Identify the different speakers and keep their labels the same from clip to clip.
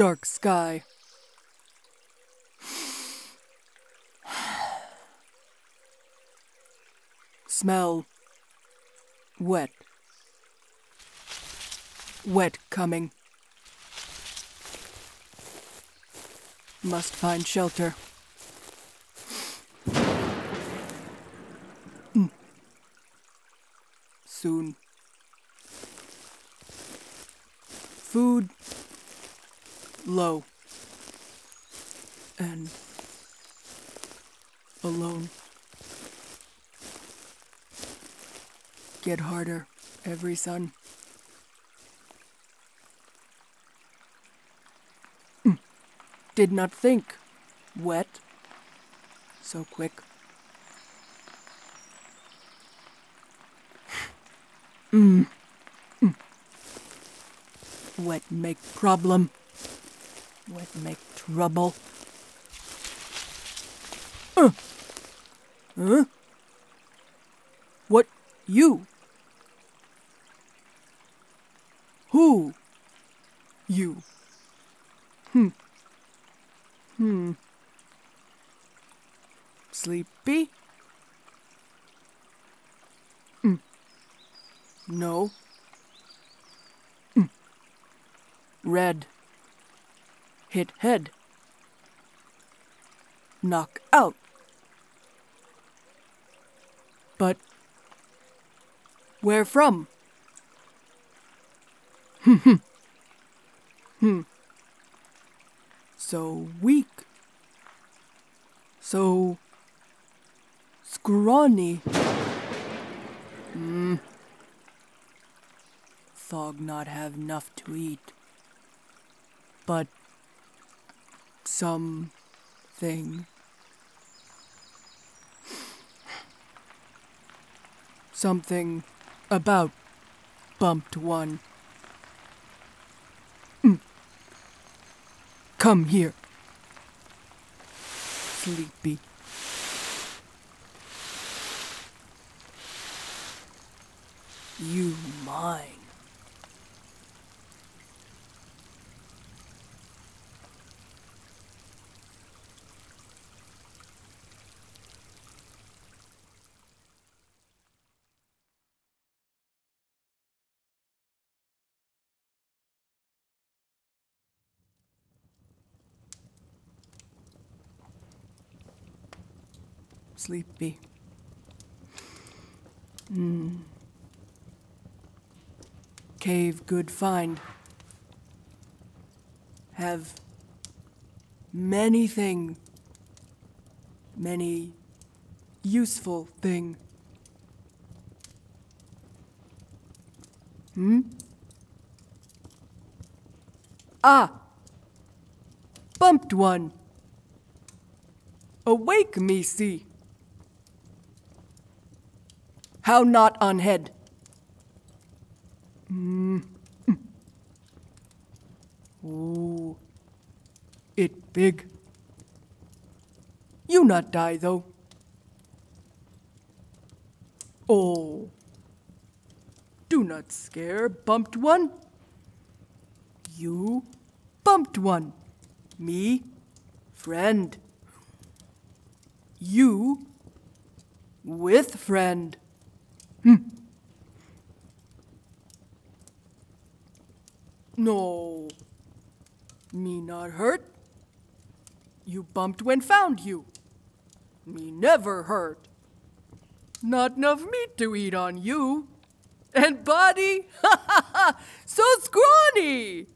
Speaker 1: dark sky. Smell wet. Wet coming. Must find shelter. Mm. Soon. Food low and alone. Get harder every sun. Mm. Did not think wet so quick. Mm. Mm. Wet make problem. Wet make trouble. Uh. Huh? What you? Who? You. Hmm. Hmm. Sleepy? Mm. No. Mm. Red. Hit head. Knock out. But where from? Hmm. So weak. So scrawny. Hmm. Thog not have enough to eat. But something. Something about bumped one. Come here. Sleepy. You mine. Sleepy. Hmm. Cave good find. Have many thing. Many useful thing. Hmm? Ah! Bumped one! Awake me, see! How not on head? Mm. Oh, it big. You not die though. Oh, do not scare, bumped one. You bumped one. Me, friend. You with friend. No. Me not hurt. You bumped when found you. Me never hurt. Not enough meat to eat on you. And body, ha ha ha, so scrawny.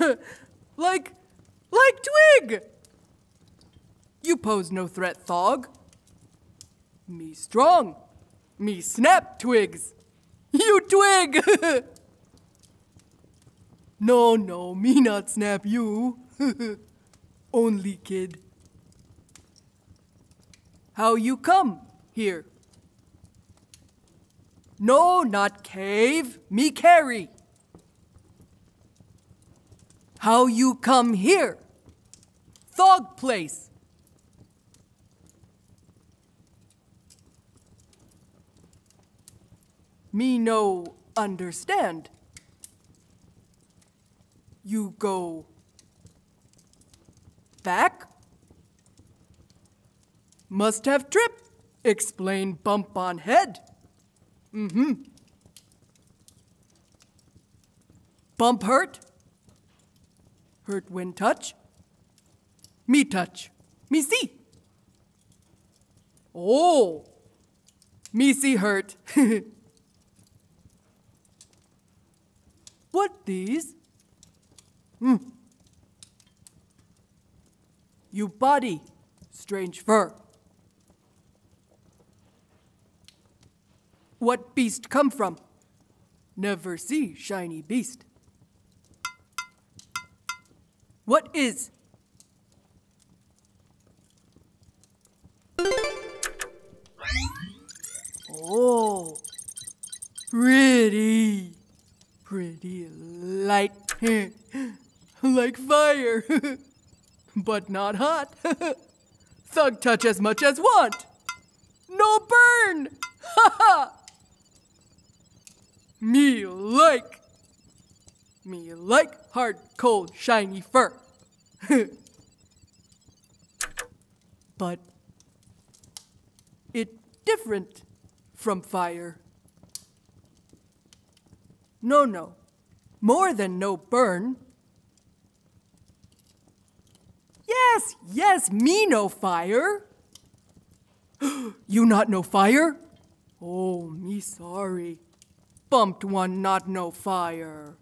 Speaker 1: like, like twig. You pose no threat, Thog. Me strong. Me snap twigs. You twig! no, no, me not snap you. Only kid. How you come here? No, not cave, me carry. How you come here? Thog place. Me no understand. You go back. Must have trip, explain bump on head. Mm-hmm. Bump hurt? Hurt when touch? Me touch. Me see. Oh, me see hurt. what these? Hmm. You body, strange fur. What beast come from? Never see shiny beast. What is? but not hot. Thog touch as much as want. No burn. Ha ha. Me like. Me like hard, cold, shiny fur. but it different from fire. No, no. More than no burn. Yes, yes, me no fire. you not no fire? Oh, me sorry. Bumped one not no fire.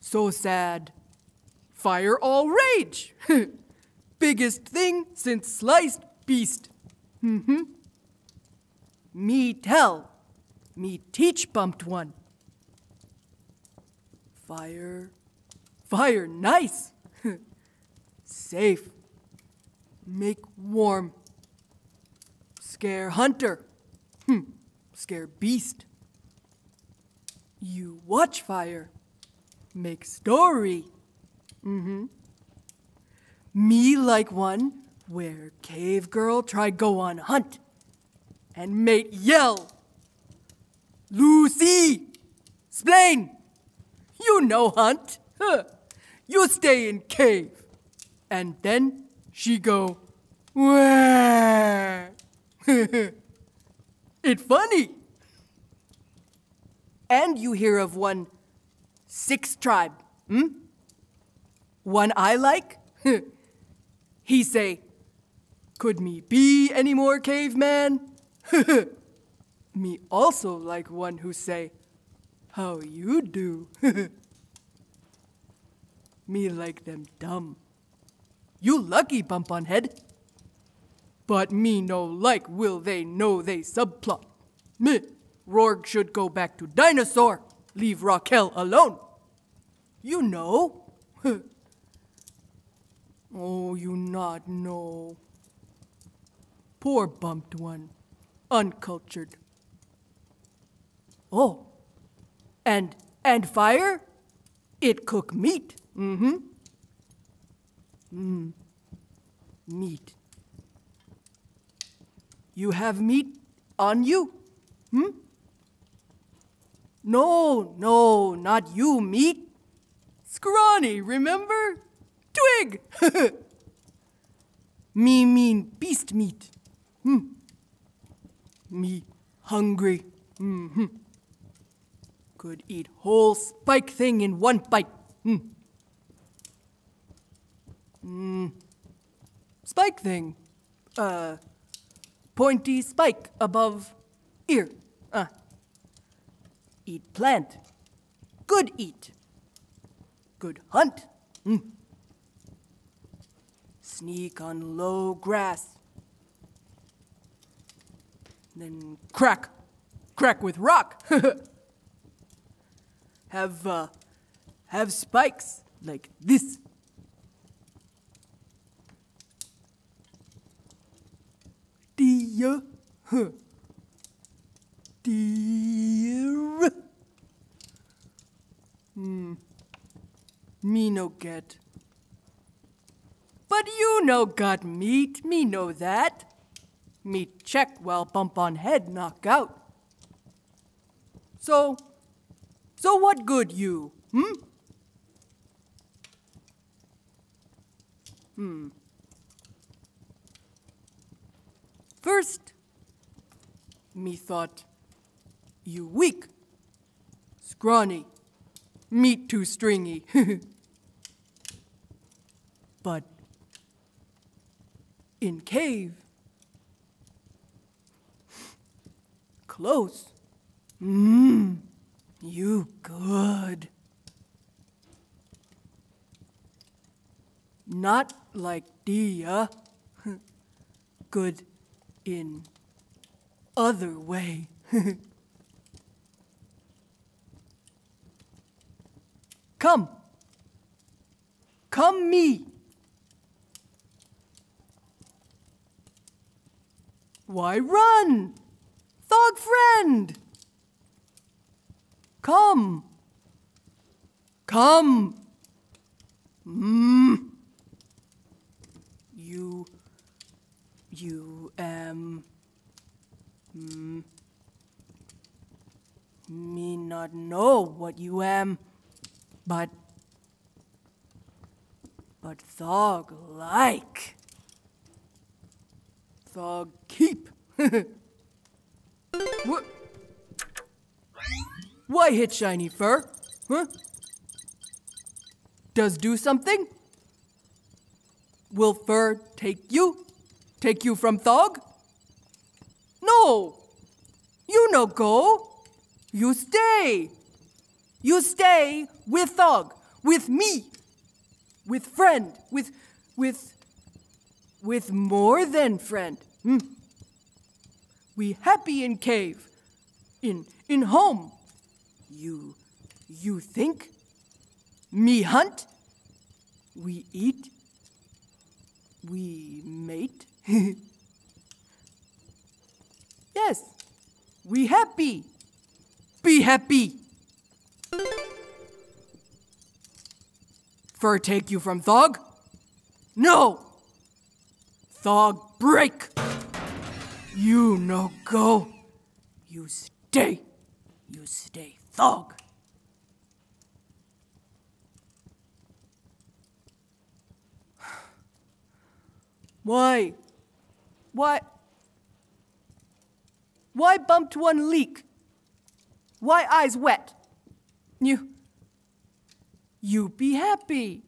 Speaker 1: So sad. Fire all rage. Biggest thing since sliced beast. Mm-hmm. Me tell. Me teach bumped one. Fire. Fire nice. Safe. Make warm. Scare hunter. Hmm. Scare beast. You watch fire. Make story. Mm-hmm. Me like one where cave girl try go on hunt and mate yell. Lucy! Splain! You know hunt. Huh. You stay in cave. And then she go, it funny. And you hear of one six tribe, hmm? One I like? he say, could me be any more caveman? me also like one who say, how you do? me like them dumb. You lucky, bump on head. But me no like will they know they subplot. Me, Rorg should go back to dinosaur. Leave Raquel alone. You know. oh, you not know. Poor bumped one. Uncultured. Oh. And and fire? It cook meat. Mm-hmm. Mm. Meat. You have meat on you? Hmm? No, no, not you, meat. Scrawny, remember? Twig! me mean beast meat. Hmm. Me hungry. Mm-hmm. Could eat whole spike thing in one bite. Hmm. Mm. Spike thing. Uh, pointy spike above ear. Uh. Eat plant. Good eat. Good hunt. Mm. Sneak on low grass. Then crack. Crack with rock. have, uh, have spikes like this. Deer. Huh. Deer. Hmm. Me no get. But you no got meat, me know that. Me check while bump on head knock out. So, so what good you, hmm? Hmm. First, me thought you weak, scrawny, meat too stringy. but in cave, close, mmm, you good. Not like Dia. good in other way. Come. Come me. Why run? Thog friend. Come. Come. Mmm. You. You am. Mm, me not know what you am, but. But Thog like. Thog keep. what? Why hit shiny fur? Huh? Does do something? Will fur take you? Take you from Thog? No! You no go. You stay. You stay with Thog, with me, with friend, with, with, with more than friend. Hmm. We happy in cave, in, in home. You, you think? Me hunt? We eat? We mate? yes, we happy. Be happy. Fur take you from Thog? No! Thog break! You no go. You stay. You stay Thog. Why? Why? Why bumped one leak? Why eyes wet? You. You be happy.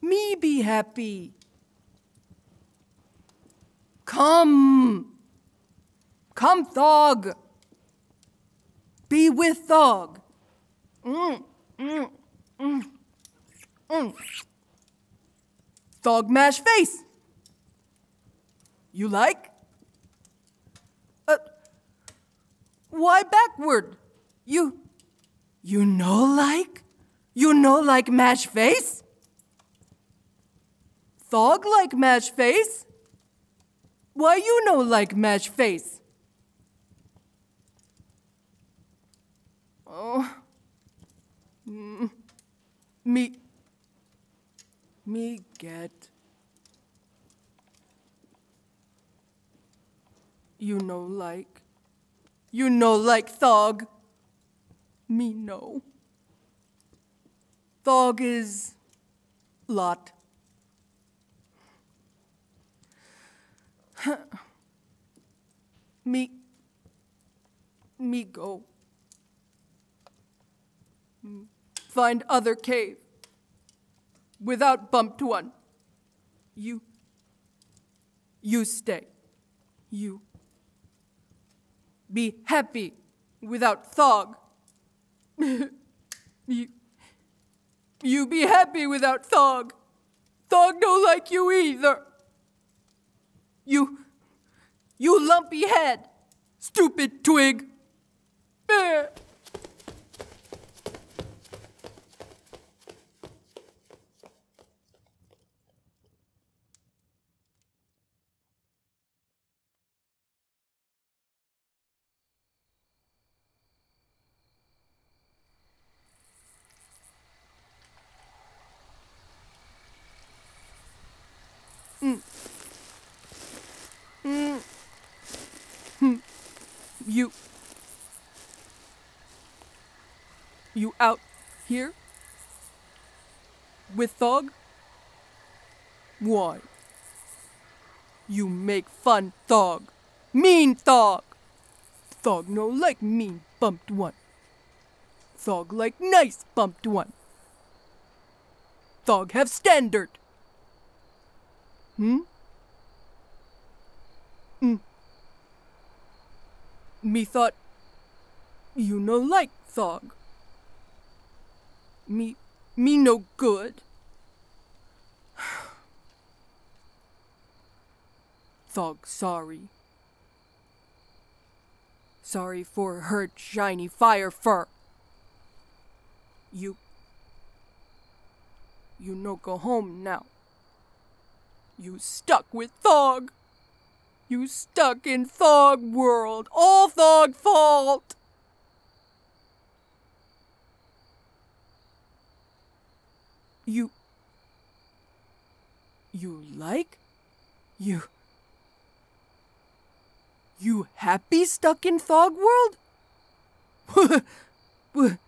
Speaker 1: Me be happy. Come. Come, Thog. Be with Thog. Mm, mm, mm, mm. Thog mash face. You like? Uh, why backward? You, you know like? You know like mash face? Thog like mash face? Why you know like mash face? Oh, mm, me, me get. You know like. You know like Thog. Me no. Thog is lot. me. Me go. Find other cave. Without bumped one. You. You stay. You be happy without Thog. you, you be happy without Thog. Thog don't like you either. You, you lumpy head, stupid twig. Eh. Mm. Mm. Mm. You. You out here? With Thog? Why? You make fun thog. Mean thog. Thog no like mean bumped one. Thog like nice bumped one. Thog have standard. Hmm? Mm. Me thought you no like Thog. Me me no good. Thog sorry. Sorry for hurt shiny fire fur. You you no go home now. You stuck with Thog. You stuck in Thog world. All Thog fault. You. You like? You. You happy stuck in Thog world?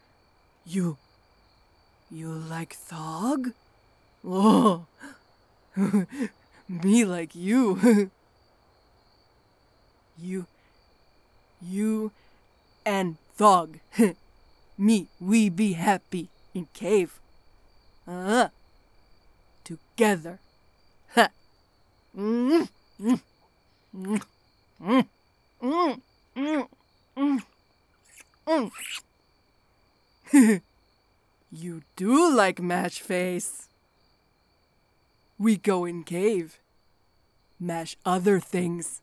Speaker 1: you. You like Thog? Oh. Me like you. you. You and Thog. Me, we be happy in cave. Uh, together. Ha. Mm, mm, mm, mm, mm, mm, mm, mm. you do like mash face. We go in cave. Mash other things.